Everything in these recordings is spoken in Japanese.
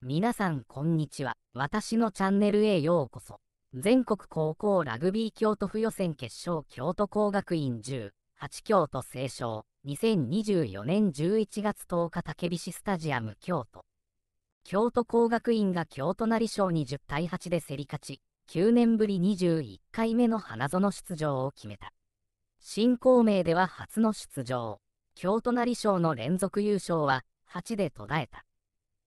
皆さんこんにちは。私のチャンネルへようこそ。全国高校ラグビー京都府予選決勝京都工学院10、8京都青少、2024年11月10日竹菱スタジアム京都。京都工学院が京都成賞に10対8で競り勝ち、9年ぶり21回目の花園出場を決めた。新校名では初の出場。京都成賞の連続優勝は8で途絶えた。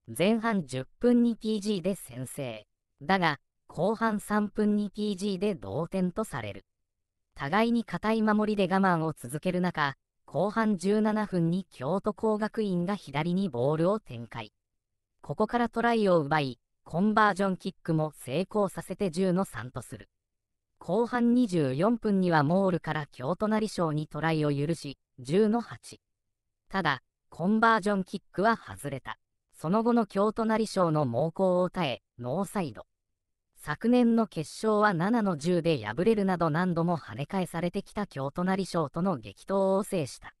前半10分に PG で先制。だが、後半3分に PG で同点とされる。互いに堅い守りで我慢を続ける中、後半17分に京都工学院が左にボールを展開。ここからトライを奪い、コンバージョンキックも成功させて10の3とする。後半24分にはモールから京都成賞にトライを許し、10の8。ただ、コンバージョンキックは外れた。その後の京都成賞の猛攻を耐え、ノーサイド。昨年の決勝は7の10で敗れるなど何度も跳ね返されてきた京都成賞との激闘を制した。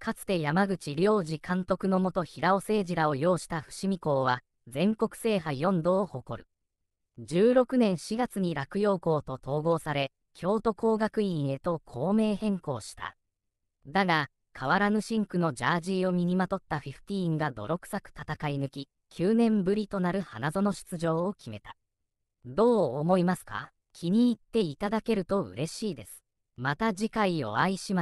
かつて山口良二監督のもと平尾誠二らを擁した伏見校は全国制覇4度を誇る。16年4月に落葉校と統合され、京都工学院へと校名変更した。だが、変わらぬシンクのジャージーを身にまとったフィフティーンが泥臭く戦い抜き、9年ぶりとなる花園出場を決めた。どう思いますか？気に入っていただけると嬉しいです。また次回お会いしましょう。